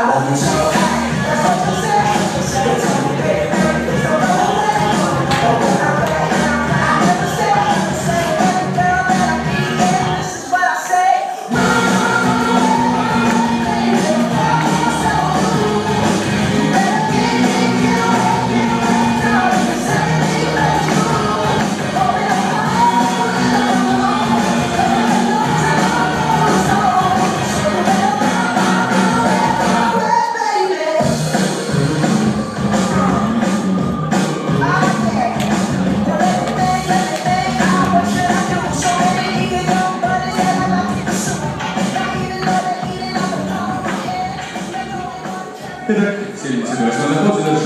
I won't c'est de la chose.